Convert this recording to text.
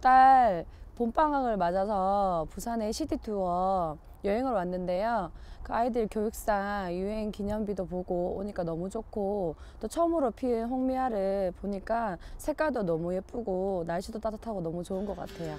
달 봄방학을 맞아서 부산에 시티 투어 여행을 왔는데요. 그 아이들 교육상 유행 기념비도 보고 오니까 너무 좋고 또 처음으로 피운 홍미화를 보니까 색깔도 너무 예쁘고 날씨도 따뜻하고 너무 좋은 것 같아요.